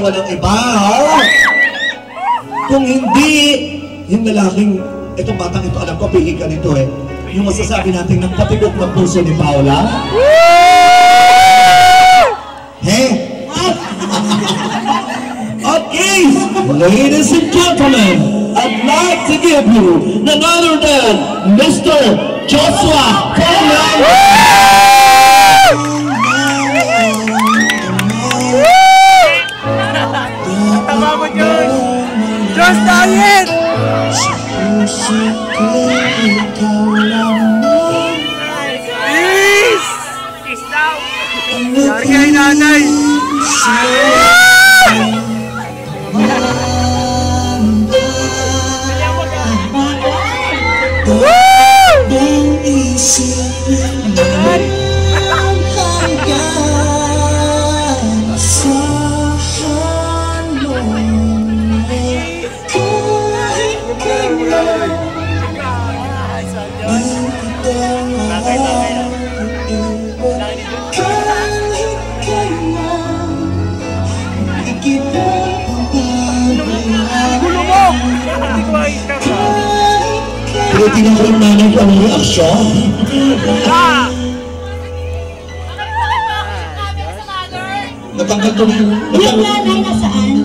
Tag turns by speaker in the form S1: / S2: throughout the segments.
S1: walang iba? Kung hindi, yung lalaking, itong batang ito, alam ko, pili ka nito eh. Yung masasabi natin ng patibok ng puso ni Paula. He? Okay, ladies and gentlemen, I'd like to give you none other than Mr. Joshua Coleman.
S2: Please! Kiss daw! Yari kay nanay! Gulo
S1: Tinitingnan ko nanay ko ang reaksyon.
S2: Ah!
S1: Natanggal ko yung...
S3: Yung nanay nasaan?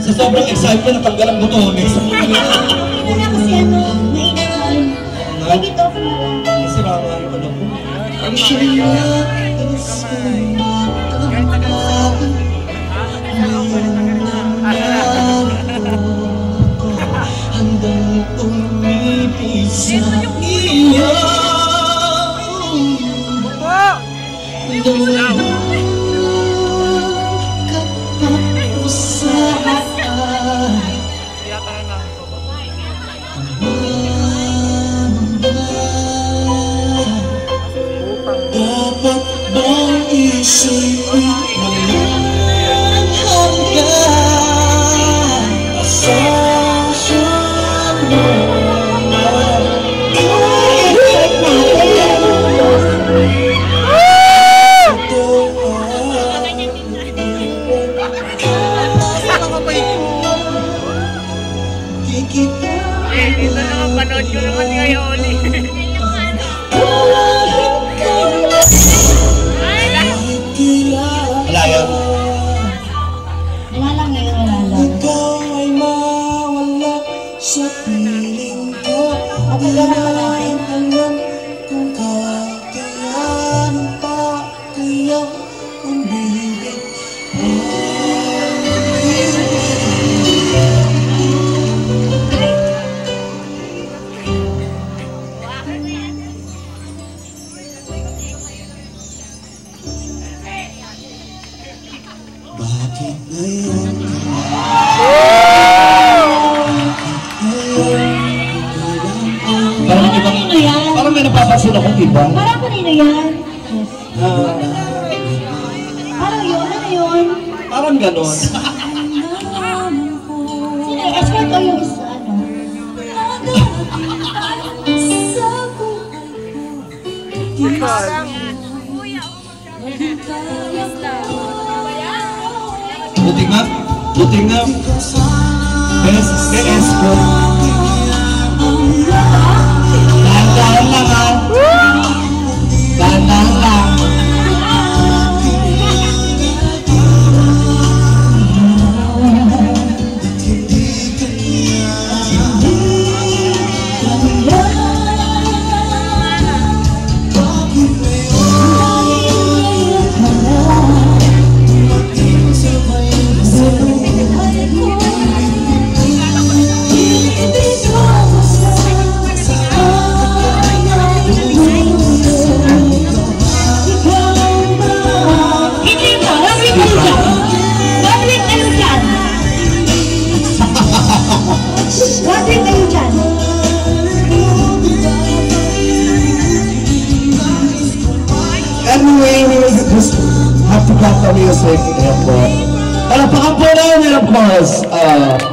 S1: Sa sobrang excitement, natanggal ang butones.
S3: Ano na kasi ano, mainit lang. Take it off na lang.
S1: Kasi yung ano ko. Ang Handang
S2: Po! Eh, dito naman, panood ko naman ngayon.
S1: Wala yan.
S3: Wala lang ngayon, wala lang.
S1: Ikaw ay mawala sa piling ko
S3: At wala pa yan? Diyos.
S1: Ah,
S3: Parang yun, ano yun?
S1: parang ganon.
S3: Sino yung escort o yung isa, ano?
S1: Buti nga, buti nga. Best, best ko. Dahan-dahan lang ha. Dahan-dahan Rock Music Airport. Palakpakan po namin, of course. Uh,